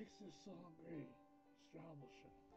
makes this song great? Establishing